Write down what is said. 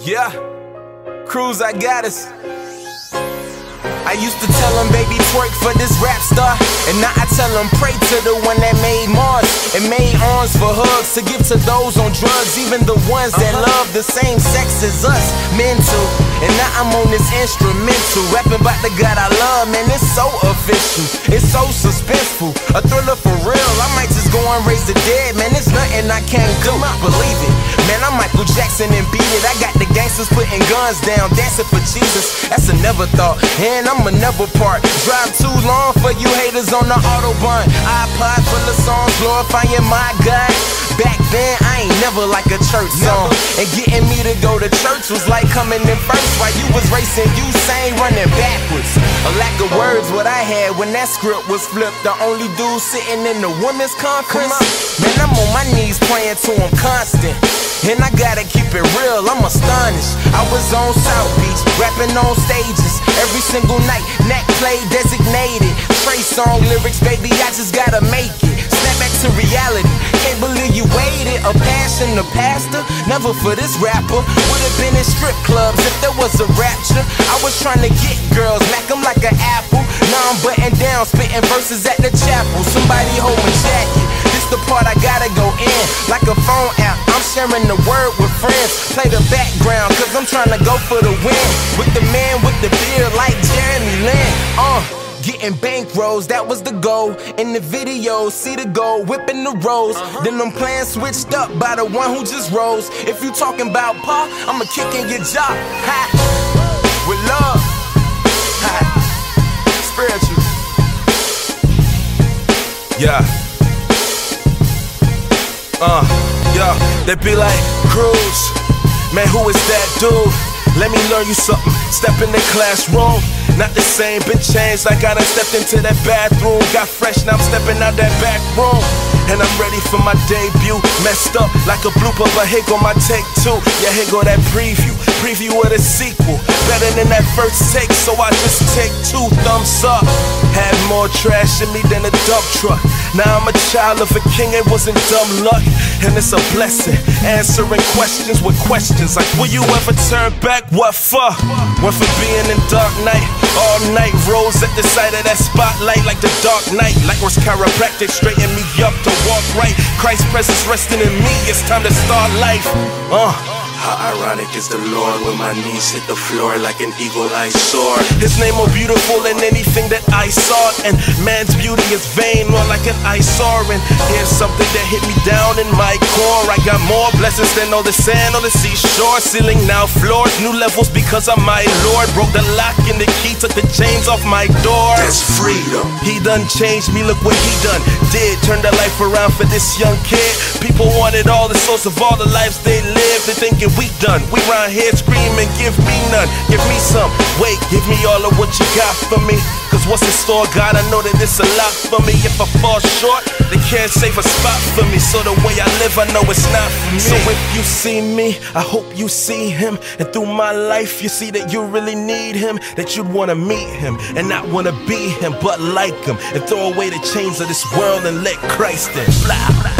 Yeah, Cruz, I got us. I used to tell him, baby, twerk for this rap star. And now I tell him, pray to the one that made Mars and made arms for hugs to give to those on drugs, even the ones that uh-huh. love the same sex as us. Mental. And now I'm on this instrumental, rapping about the God I love, man. It's so official, it's so suspenseful. A thriller for real. I might go and raise the dead, man. It's nothing I can't do. I believe it. Man, I'm Michael Jackson and beat it. I got the gangsters putting guns down, dancing for Jesus. That's a never thought. And I'm a never part. Drive too long for you haters on the Autobahn. iPod full of songs glorifying my God. Back then, I ain't never like a church song. And getting me to go to church was like coming in first while you was racing, you sang running backwards. A lack of words, what I had when that script was flipped. The only dude sitting in the women's conference. Man, I'm on my knees praying to him constant. And I gotta keep it real, I'm astonished. I was on South Beach, rapping on stages every single night. Neck play designated. Trey Songz lyrics, baby, I just gotta make it. Snap back to reality. Can't believe you waited. A passion, a pastor. Never for this rapper. Would've been in strip clubs if there was a rapture. I was trying to get girls, mac them like an apple. Now I'm butting down, spitting verses at the chapel. Somebody hold my jacket. This the part I gotta go in. Like a phone app I'm sharing the word with friends. Play the background, cause I'm trying to go for the win. With the man with the beard like Jeremy Lin. Uh, getting bankrolls, that was the goal. In the video, see the goal, whipping the rolls. Uh-huh. Then I'm playing switched up by the one who just rose. If you talking about Pa, I'ma kick in your jaw. Ha! With love. Ha! Spiritual. Yeah. Uh, yeah, they be like, Cruz, man, who is that dude? Let me learn you something. Step in the classroom, not the same, been changed like I done stepped into that bathroom. Got fresh, now I'm stepping out that back room. And I'm ready for my debut. Messed up like a blooper, but here go my take two. Yeah, here go that preview. Preview of the sequel. Better than that first take, so I just take two thumbs up. Had more trash in me than a dump truck. Now I'm a child of a king, it wasn't dumb luck. And it's a blessing, answering questions with questions like, Will you ever turn back? What for? Went for being in dark night, all night. Rose at the sight of that spotlight like the Dark Knight. Like was chiropractic, straighten me up to walk right. Christ's presence resting in me, it's time to start life. Uh. How ironic is the Lord when my knees hit the floor like an eagle eye soar. His name more beautiful than anything that I saw, and man's beauty is vain, more like an eyesore. And here's something that hit me down in my core. I got more blessings than all the sand on the seashore. Ceiling now floors, new levels because of my Lord. Broke the lock and the key, took the chains off my door. That's freedom. He done changed me, look what he done did. Turned the life around for this young kid. People wanted all the source of all the lives they lived. They we done. We round here screaming, give me none, give me some. Wait, give me all of what you got for me. Cause what's in store, God, I know that it's a lot for me. If I fall short, they can't save a spot for me. So the way I live, I know it's not for me. So if you see me, I hope you see him. And through my life, you see that you really need him. That you'd wanna meet him and not wanna be him, but like him. And throw away the chains of this world and let Christ in. Blah, blah.